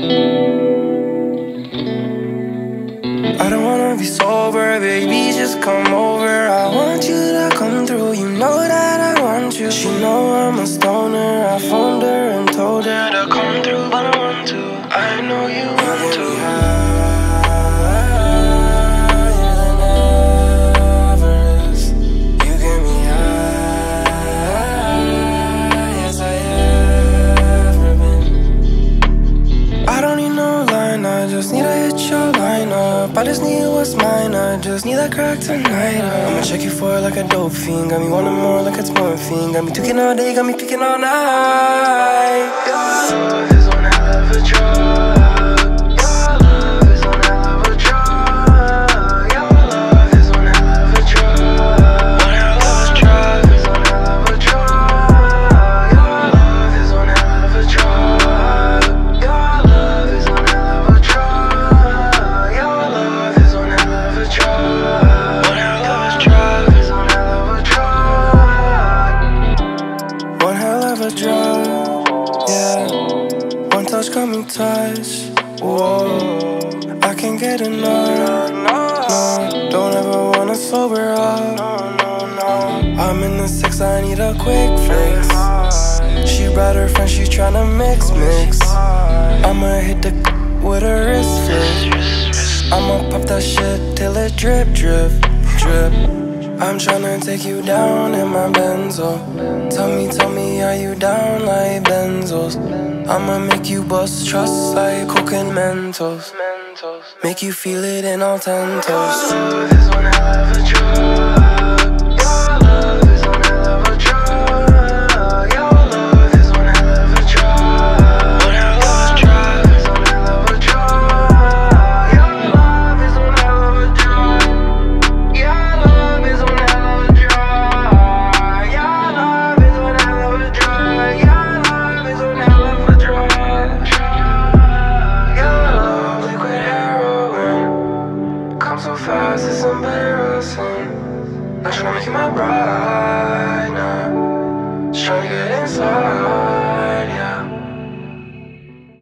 I don't wanna be sober, baby, just come over. I want you to come through, you know that I want you. She know I'm a stoner, I phoned her and told her to come through But I want to, I know you just need to hit your line up. I just need what's mine, I just need that crack tonight. I'ma check you for it like a dope fiend. Got me wanting more like it's morphine. Got me tweaking all day, got me peeking all night. Your love is one hell of a drug. Touch got me touch. Whoa. I can't get enough. No, don't ever wanna sober up. No, no, no. I'm in the six, I need a quick fix. She brought her friend, she tryna mix, oh, mix. I'ma hit the with a wrist flip. I'ma pop that shit till it drip, drip, drip. I'm tryna take you down in my benzo. Tell me, tell me, are you down like benzos? I'ma make you bust trust like coke Mentos. Make you feel it in all ten toes. It's embarrassing. I'm tryna make you my bride now. Just tryna get inside.